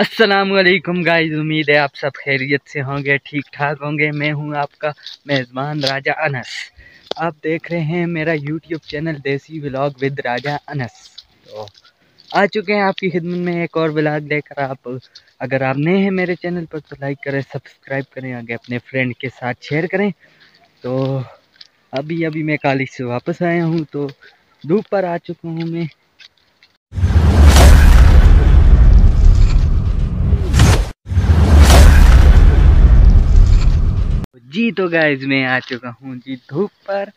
असलकुम गाइस, उम्मीद है आप सब खैरियत से होंगे ठीक ठाक होंगे। मैं हूँ आपका मेज़बान राजा अनस। आप देख रहे हैं मेरा YouTube channel Desi vlog with Raja Anas. तो आ चुके हैं आपकी खिदमत में एक और व्लॉग लेकर। आप अगर आप नए हैं मेरे चैनल पर तो लाइक करें, सब्सक्राइब करें, आगे अपने फ्रेंड के साथ शेयर करें। तो अभी अभी मैं कॉलेज से वापस आया हूँ तो धूप पर आ चुका हूँ मैं। जी तो गाइज़ मैं आ चुका हूँ जी धूप पर।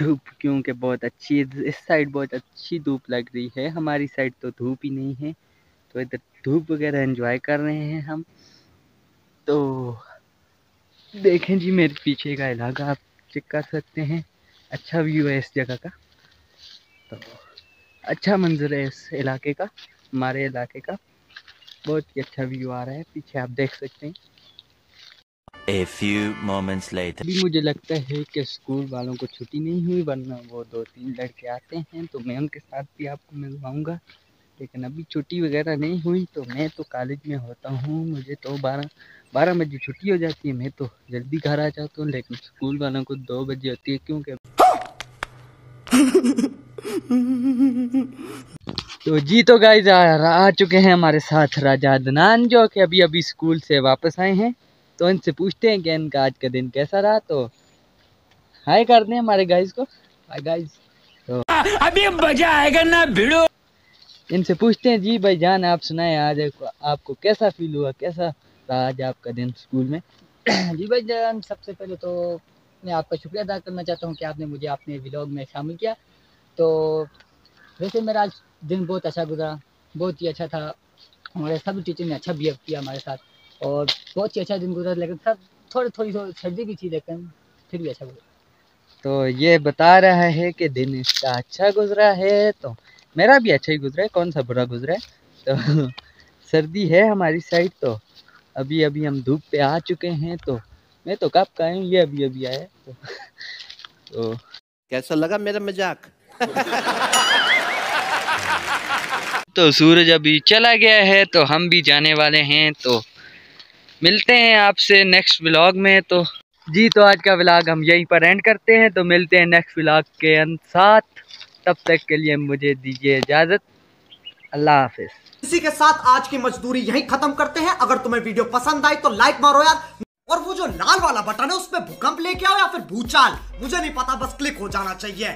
धूप क्योंकि बहुत अच्छी है, इस साइड बहुत अच्छी धूप लग रही है। हमारी साइड तो धूप ही नहीं है तो इधर धूप वगैरह एंजॉय कर रहे हैं हम। तो देखें जी मेरे पीछे का इलाका, आप चेक कर सकते हैं। अच्छा व्यू है इस जगह का। तो अच्छा मंजर है इस इलाके का, हमारे इलाके का। बहुत ही अच्छा व्यू आ रहा है, पीछे आप देख सकते हैं। A few moments later. अभी मुझे लगता है कि स्कूल वालों को छुट्टी नहीं हुई वरना वो दो तीन लड़के आते हैं तो मैं उनके साथ भी आपको मिलवाऊँगा लेकिन अभी छुट्टी वगैरह नहीं हुई तो मैं तो कॉलेज में होता हूँ मुझे तो बारह बारह बजे छुट्टी हो जाती है मैं तो जल्दी घर आ जाता हूँ लेकिन स्कूल वालों को दो बजे होती है क्योंकि तो जी तो गाइज़ आ, चुके हैं हमारे साथ राजा अदनान जो कि अभी अभी स्कूल से वापस आए हैं तो इनसे पूछते हैं कि इनका आज का दिन कैसा रहा तो हाय कर दें हमारे गाइज़ को। हाय गाइज़ तो अभी मज़ा आएगा ना भिड़ो। इनसे पूछते हैं जी भाई जान आप सुनाए आज आपको कैसा फील हुआ कैसा रहा आज आपका दिन स्कूल में? जी भाई जान सबसे पहले तो मैं आपका शुक्रिया अदा करना चाहता हूँ कि आपने मुझे अपने व्लॉग में शामिल किया। तो वैसे मेरा आज दिन बहुत अच्छा गुजरा बहुत ही अच्छा था। हमारे सभी टीचर ने अच्छा बिहेव किया हमारे साथ। और बहुत ही अच्छा दिन गुजरा लेकिन सब थोड़ी थोड़ी सर्दी भी थी लेकिन फिर भी अच्छा गुजरा। तो ये बता रहा है कि दिन इसका अच्छा गुजरा है तो मेरा भी अच्छा ही गुजरा है कौन सा बुरा गुजरा है? तो सर्दी है हमारी साइड तो अभी अभी हम धूप पे आ चुके हैं तो मैं तो कब का हूँ ये अभी अभी आया तो, तो कैसा लगा मेरा मज़ाक? तो सूरज अभी चला गया है तो हम भी जाने वाले हैं तो मिलते हैं आपसे नेक्स्ट व्लॉग में तो जी तो आज का व्लॉग हम यहीं पर एंड करते हैं तो मिलते हैं नेक्स्ट व्लॉग के साथ। तब तक के लिए मुझे दीजिए इजाज़त। अल्लाह हाफिज़। इसी के साथ आज की मजदूरी यहीं खत्म करते हैं। अगर तुम्हें वीडियो पसंद आई तो लाइक मारो यार। और वो जो लाल वाला बटन है उस पर भूकंप लेके आओ या फिर भूचाल। मुझे नहीं पता, बस क्लिक हो जाना चाहिए।